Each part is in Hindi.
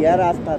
बढ़िया रास्ता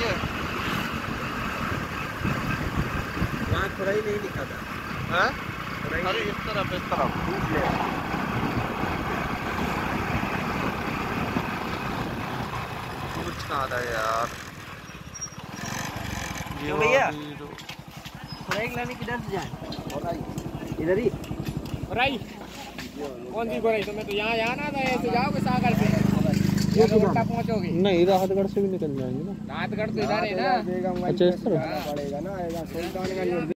है वहाँ खुराई नहीं लिखा था। हैं? अरे इस तरफ़ इस तरफ़। कुछ ना रहा यार। भैया? लाने किधर से जाए। इधर ही। कौन सी गोराई तुम्हें तो यहाँ यहाँ ना था ऐसे जाओगे सागर से तो पहुँचोगे। नहीं राहतगढ़ से भी निकल जाएँगे ना। राहतगढ़ तो इधर है ना। अच्छा इस तरफ़? हाँ। पड़ेगा ना सुल्तानगंज।